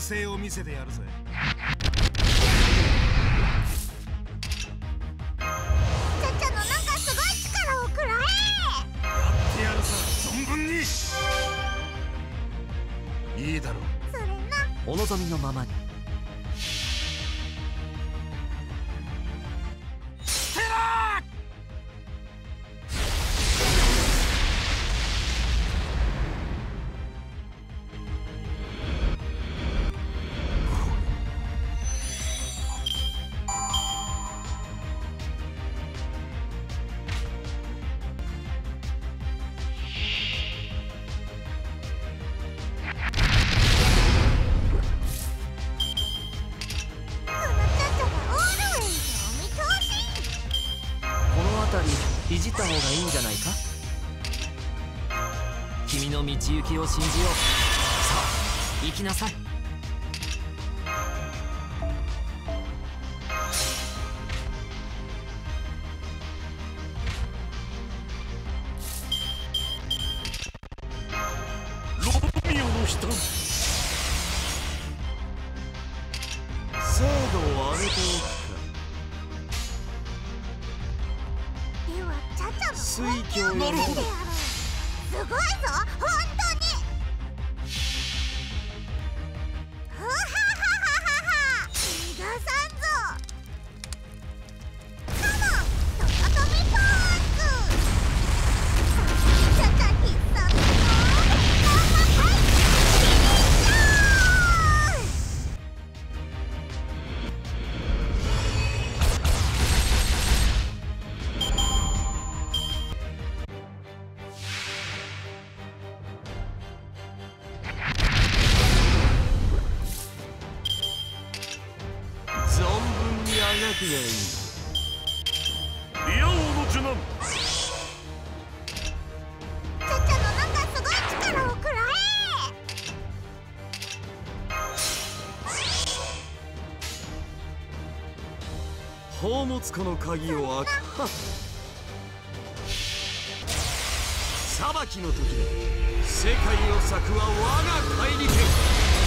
性を見せてやるぜ。ちゃちゃのなんかすごい力をくらやってやるさ存分に。いいだろう。えそれな。お望みのままにいじった方がいいんじゃないか？君の道行きを信じよう。さあ行きなさい。ロミオの人。精度を上げてすごいぞ。本いリア王の受難ちゃちゃのなんかいをくら宝物庫の鍵を開く裁きの時で世界を裂くは我が怪力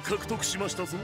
獲得しましたぞ。